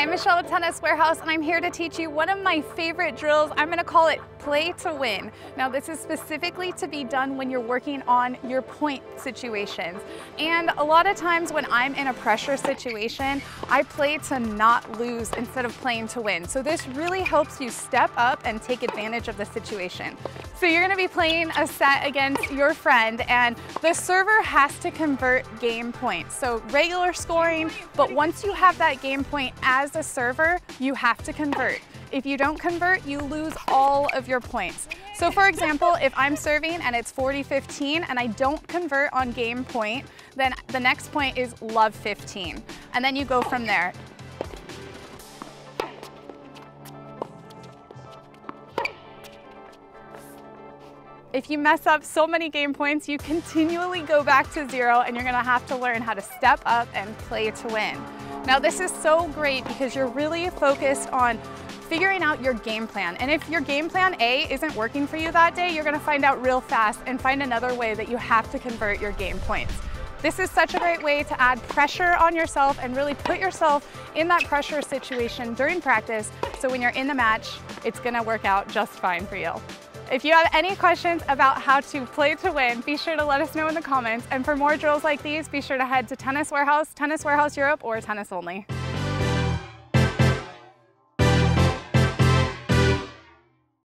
I'm Michelle with Tennis Warehouse and I'm here to teach you one of my favorite drills. I'm gonna call it play to win. Now this is specifically to be done when you're working on your point situations. And a lot of times when I'm in a pressure situation, I play to not lose instead of playing to win. So this really helps you step up and take advantage of the situation. So you're gonna be playing a set against your friend and the server has to convert game points. So regular scoring, but once you have that game point as a server, you have to convert. If you don't convert, you lose all of your points. So for example, if I'm serving and it's 40-15 and I don't convert on game point, then the next point is love 15. And then you go from there. If you mess up so many game points, you continually go back to zero and you're gonna have to learn how to step up and play to win. Now this is so great because you're really focused on figuring out your game plan. And if your game plan A isn't working for you that day, you're gonna find out real fast and find another way that you have to convert your game points. This is such a great way to add pressure on yourself and really put yourself in that pressure situation during practice so when you're in the match, it's gonna work out just fine for you. If you have any questions about how to play to win, be sure to let us know in the comments. And for more drills like these, be sure to head to Tennis Warehouse, Tennis Warehouse Europe, or Tennis Only.